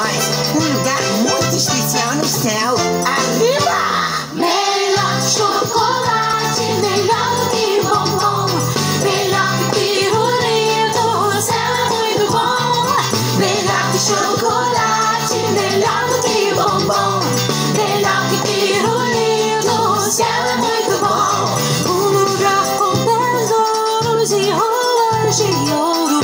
um lugar muito especial no céu. Arriba! Melhor que chocolate, melhor do que bombom, melhor que pirulito, o céu é muito bom. Melhor que chocolate, melhor do que bombom, melhor que pirulito, o céu é muito bom. Um lugar com tesouros e rolas de ouro.